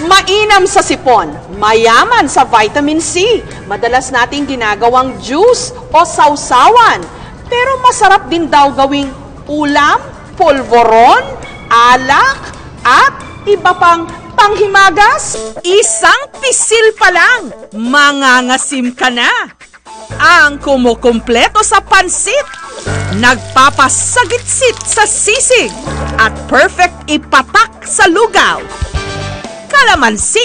Mainam sa sipon, mayaman sa vitamin C. Madalas nating ginagawang juice o sausawan. Pero masarap din daw gawing ulam, polvoron, alak, at iba pang panghimagas. Isang pisil pa lang, mangangasim ka na. Ang kumukumpleto sa pansit, nagpapasagitsit sa sisig, at perfect ipatak sa lugaw. Kalamansi.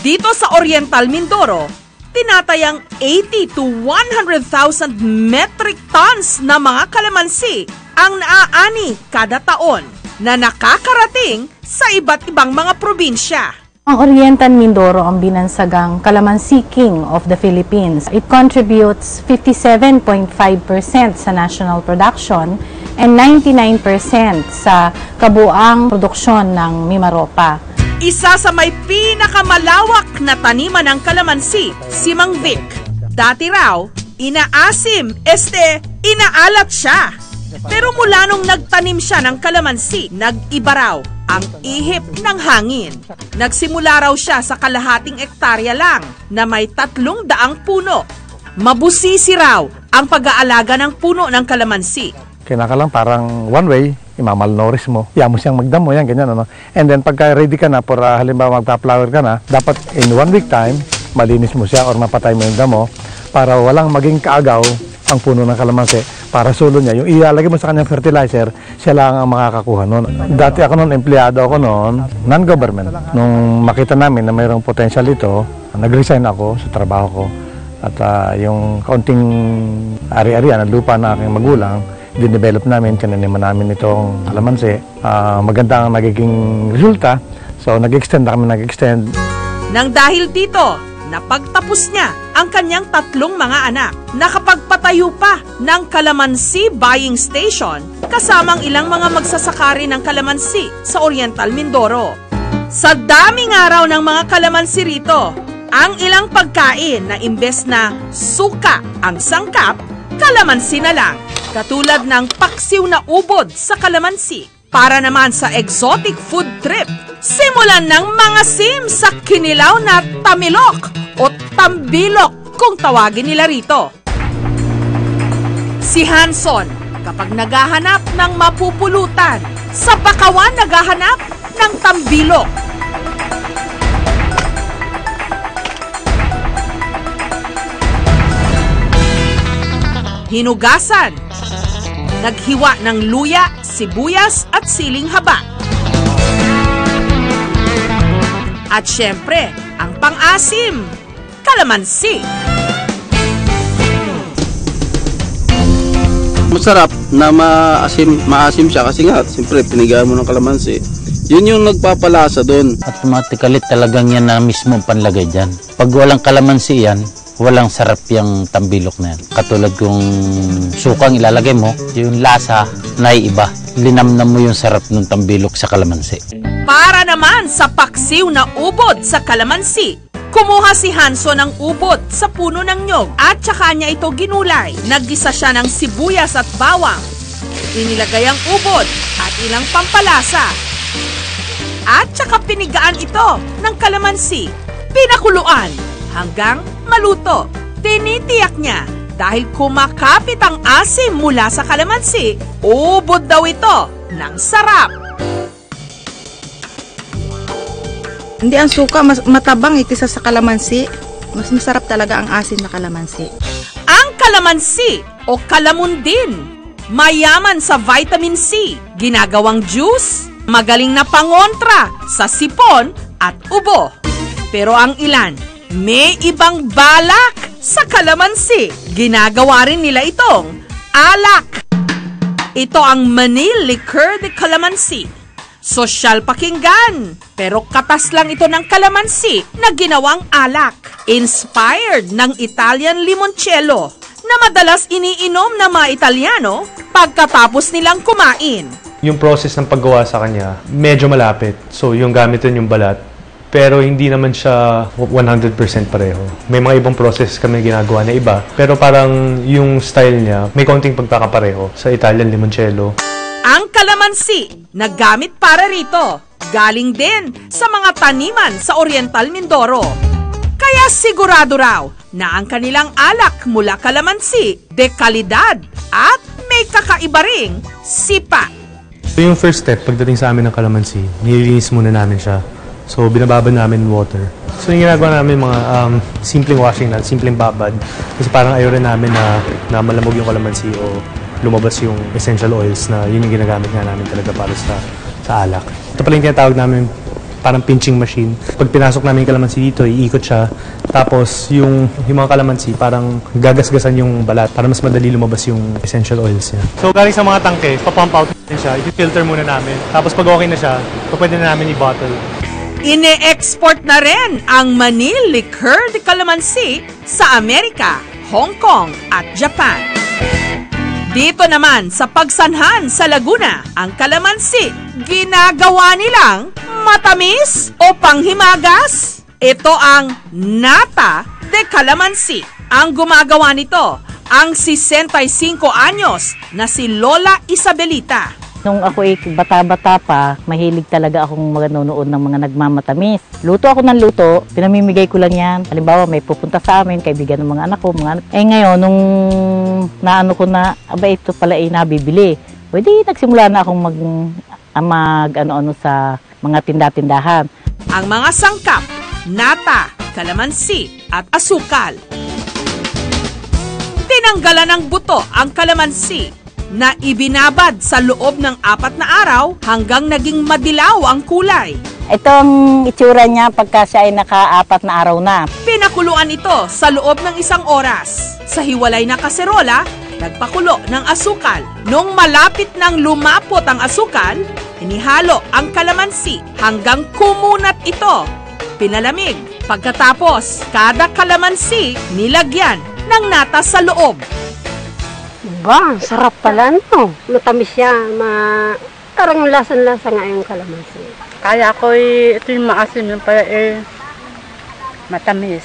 Dito sa Oriental Mindoro, tinatayang 80 to 100,000 metric tons na mga kalamansi ang naaani kada taon na nakakarating sa iba't ibang mga probinsya. Ang Oriental Mindoro ang binansagang Calamansi King of the Philippines. It contributes 57.5% sa national production and 99% sa kabuang produksyon ng Mimaropa. Isa sa may pinakamalawak na taniman ng kalamansi, si Mang Vic. Dati raw, inaasim, este, inaalat siya. Pero mula nung nagtanim siya ng kalamansi, nag-iba raw ang ihip ng hangin. Nagsimula raw siya sa kalahating ektarya lang na may tatlong daang puno. Mabusisi raw ang pag-aalaga ng puno ng kalamansi. Kinaka lang parang one way, imamalnouris mo. Iyan mo magdamo, yan, ganyan, ano. And then pagka ready ka na, for uh, halimbawa magpa-flower ka na, dapat in one week time, malinis mo siya or mapatay mo yung damo para walang maging kaagaw ang puno ng kalamansi para sulo niya. Yung ilalagay mo sa kanyang fertilizer, siya lang ang makakakuha noon. Dati ako noon, empleyado ako noon, non-government. Nung makita namin na mayroong potential ito, nag-resign ako sa trabaho ko. At ah, yung kaunting ari-arian ng lupa ng aking magulang, dinevelop namin, kinaniman namin itong kalamansi. Ah, maganda ang nagiging resulta. So nag-extend na kami, nag-extend. Nang dahil dito, napagtapos niya ang kanyang tatlong mga anak. Nakapagpatayo pa ng Kalamansi Buying Station kasamang ilang mga magsasakari ng kalamansi sa Oriental Mindoro. Sa daming araw ng mga kalamansi rito, ang ilang pagkain na imbes na suka ang sangkap, kalamansi na lang. Katulad ng paksiw na ubod sa kalamansi. Para naman sa exotic food trip, simulan ng mga sim sa kinilaw na tamilok o tambilok kung tawagin nila rito. Si Hanson, kapag naghahanap ng mapupulutan, sa bakawan naghahanap ng tambilok. Hinugasan, naghiwa ng luya, sibuyas at siling haba. At syempre, ang pang-asim, kalamansi. Masarap na maasim, maasim siya kasi nga, siyempre, pinigaan mo ng kalamansi. Yun yung nagpapalasa doon. automatically talagang yan na mismo panlagay dyan. Pag walang kalamansi yan, walang sarap yung tambilok na yan. Katulad kung sukang ilalagay mo, yung lasa na iba. Linamnam mo yung sarap ng tambilok sa kalamansi. Para naman sa paksiw na ubod sa kalamansi, kumuha si Hanso ng ubod sa puno ng nyog at saka niya ito ginulay. Naggisa siya ng sibuyas at bawang. Inilagay ang ubod at ilang pampalasa. At saka pinigaan ito ng kalamansi. Pinakuluan hanggang maluto. Tinitiyak niya dahil kumakapit ang asim mula sa kalamansi, ubod daw ito ng sarap. Hindi ang suka, mas matabang eh, kisa sa kalamansi. Mas masarap talaga ang asin na kalamansi. Ang kalamansi o kalamundin, mayaman sa vitamin C, ginagawang juice, magaling na pangontra sa sipon at ubo. Pero ang ilan, may ibang balak sa kalamansi. Ginagawa rin nila itong alak. Ito ang Manil Liqueur de Calamansi. Sosyal pakinggan, pero katas lang ito ng kalamansi na ginawang alak. Inspired ng Italian limoncello na madalas iniinom ng mga Italiano pagkatapos nilang kumain. yung process ng paggawa sa kanya, medyo malapit. So, yung gamit yun yung balat. Pero hindi naman siya 100% pareho. May mga ibang process kami ginagawa na iba. Pero parang yung style niya, may konting pagkakapareho sa Italian limoncello. Ang kalamansi na gamit para rito, galing din sa mga taniman sa Oriental Mindoro. Kaya sigurado raw na ang kanilang alak mula kalamansi, de kalidad at may kakaiba ring sipa. So yung first step, pagdating sa amin ng kalamansi, nililinis muna namin siya. So binababad namin in water. So yung ginagawa namin mga um, simpleng washing lang, simpleng babad. Kasi parang ayaw rin namin na, na malamog yung kalamansi o lumabas yung essential oils na yun yung ginagamit nga namin talaga para sa, sa alak. Ito pala yung tinatawag namin parang pinching machine. Pag pinasok namin yung kalamansi dito, iikot siya. Tapos yung, yung mga kalamansi, parang gagasgasan yung balat para mas madali lumabas yung essential oils niya. So galing sa mga tangke, papump out natin siya, i-filter muna namin. Tapos pag okay na siya, pwede na namin i-bottle. Ine-export na rin ang Manil Liqueur de Calamansi sa Amerika, Hong Kong at Japan. Dito naman sa pagsanhan sa Laguna, ang kalamansi, ginagawa nilang matamis o panghimagas? Ito ang nata de calamansi. Ang gumagawa nito, ang 65 anyos na si Lola Isabelita. Nung ako ay bata-bata pa, mahilig talaga akong manonood ng mga nagmamatamis. Luto ako ng luto, pinamimigay ko lang yan. Halimbawa, may pupunta sa amin, kaibigan ng mga anak ko. Mga anak. Eh ngayon, nung naano ko na, aba ito pala ay nabibili. Pwede nagsimula na akong mag, ah, mag ano-ano sa mga tinda-tindahan. Ang mga sangkap, nata, kalamansi at asukal. Tinanggalan ng buto ang kalamansi na ibinabad sa loob ng apat na araw hanggang naging madilaw ang kulay. Itong itsura niya pagka siya ay nakaapat na araw na. Pinakuluan ito sa loob ng isang oras. Sa hiwalay na kaserola, nagpakulo ng asukal. Nung malapit nang lumapot ang asukal, inihalo ang kalamansi hanggang kumunat ito. Pinalamig. Pagkatapos, kada kalamansi nilagyan ng nata sa loob. Ba, ang sarap pala no. Matamis siya, ma... Parang lasan-lasa nga yung kalamansi. Kaya ko ito yung maasim yung pala eh, matamis.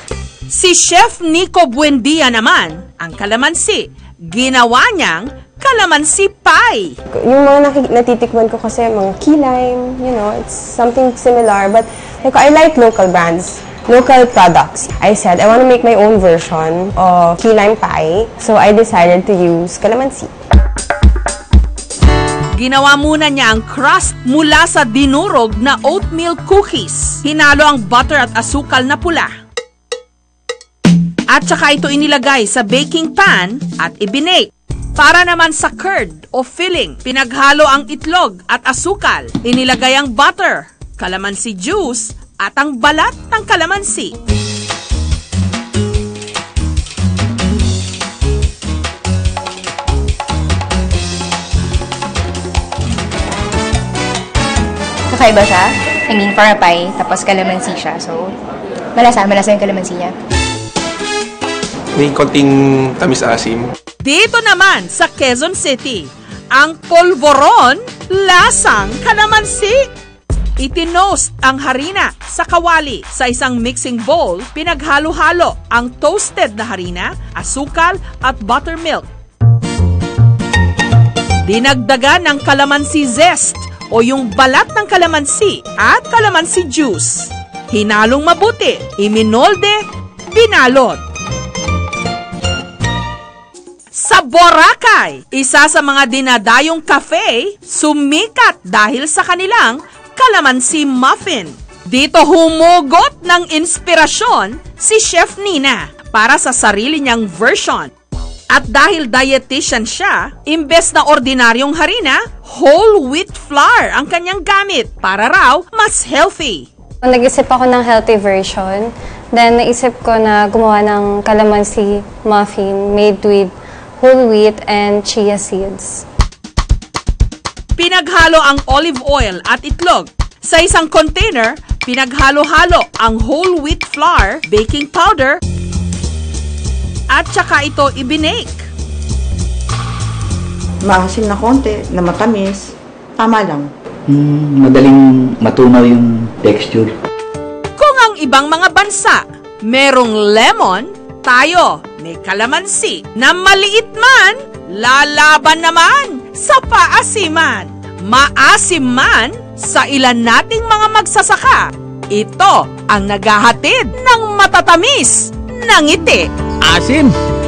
Si Chef Nico Buendia naman, ang kalamansi, ginawa niyang kalamansi pie. Yung mga natitikman ko kasi mga key lime, you know, it's something similar. But like, I like local brands, local products. I said, I want to make my own version of key lime pie. So I decided to use calamansi. Ginawa muna niya ang crust mula sa dinurog na oatmeal cookies. Hinalo ang butter at asukal na pula. At saka ito inilagay sa baking pan at ibinake. Para naman sa curd o filling, pinaghalo ang itlog at asukal. Inilagay ang butter, kalamansi juice, at ang balat ng kalamansi. Kakaiba siya. I mean, for a pie, tapos calamansi siya. So, malasa. Malasa yung calamansi niya. May konting tamis-asim. Dito naman sa Quezon City, ang polvoron lasang kalamansi. Itinost ang harina sa kawali. Sa isang mixing bowl, pinaghalo-halo ang toasted na harina, asukal at buttermilk. Dinagdagan ng kalamansi zest o yung balat ng kalamansi at kalamansi juice. Hinalong mabuti, iminolde, binalot. Sa Boracay, isa sa mga dinadayong cafe, sumikat dahil sa kanilang kalamansi muffin. Dito humugot ng inspirasyon si Chef Nina para sa sarili niyang version. At dahil dietitian siya, imbes na ordinaryong harina, whole wheat flour ang kanyang gamit para raw mas healthy. Nag-isip ako ng healthy version. Then, naisip ko na gumawa ng calamansi muffin made with whole wheat and chia seeds. Pinaghalo ang olive oil at itlog. Sa isang container, pinaghalo-halo ang whole wheat flour, baking powder, at saka ito ibinake. Maasim na konti, na matamis, tama lang. Hmm, madaling matunaw yung texture. Kung ang ibang mga bansa merong lemon, tayo may kalamansi na maliit man, lalaban naman sa paasiman. Maasim man sa ilan nating mga magsasaka, ito ang naghahatid ng matatamis ng ngiti. Asim!